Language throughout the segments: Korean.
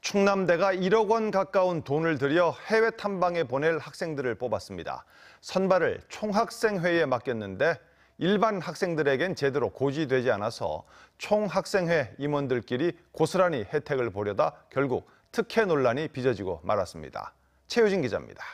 충남대가 1억 원 가까운 돈을 들여 해외 탐방에 보낼 학생들을 뽑았습니다. 선발을 총학생회에 맡겼는데 일반 학생들에겐 제대로 고지되지 않아서 총학생회 임원들끼리 고스란히 혜택을 보려다 결국 특혜 논란이 빚어지고 말았습니다. 최유진 기자입니다.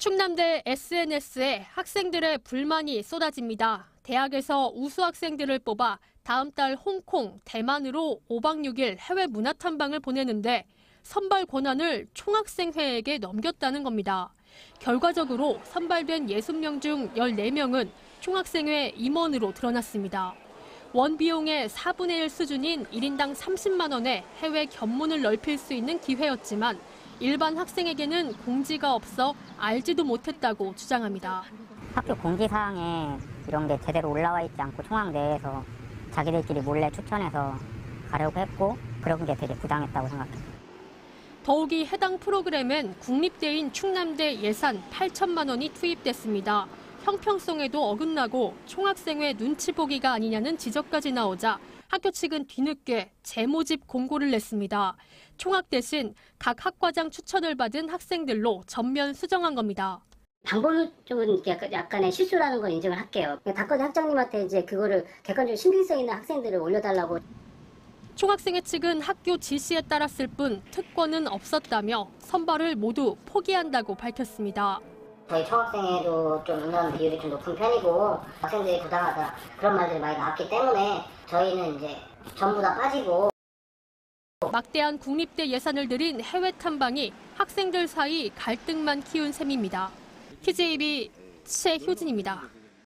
충남대 SNS에 학생들의 불만이 쏟아집니다. 대학에서 우수 학생들을 뽑아 다음 달 홍콩, 대만으로 5박 6일 해외 문화 탐방을 보내는데 선발 권한을 총학생회에게 넘겼다는 겁니다. 결과적으로 선발된 60명 중 14명은 총학생회 임원으로 드러났습니다. 원 비용의 4분의 1 수준인 1인당 30만 원에 해외 견문을 넓힐 수 있는 기회였지만 일반 학생에게는 공지가 없어 알지도 못했다고 주장합니다. 학교 공지사항에 이런 게 제대로 올라와 있지 않고 총학 내에서 자기들끼리 몰래 추천해서 가려고 했고 그런 게 되게 부당했다고 생각해요. 더욱이 해당 프로그램엔 국립대인 충남대 예산 8천만 원이 투입됐습니다. 형평성에도 어긋나고 총학생회 눈치 보기가 아니냐는 지적까지 나오자 학교 측은 뒤늦게 재모집 공고를 냈습니다. 총학 대신 각 학과장 추천을 받은 학생들로 전면 수정한 겁니다. 방법 쪽은 약간- 약간의 실수라는 건 인정을 할게요. 박건희 학장님한테 이제 그거를 객관적으로 신빙성 있는 학생들을 올려달라고 총학생회 측은 학교 지시에 따랐을 뿐 특권은 없었다며 선발을 모두 포기한다고 밝혔습니다. 저희 총학생회도 좀 인원 비율이 좀 높은 편이고 학생들이 부당하다 그런 말들이 많이 나왔기 때문에 저희는 이제 전부 다 빠지고 막대한 국립대 예산을 들인 해외 탐방이 학생들 사이 갈등만 키운 셈입니다. TJB 최효진입니다.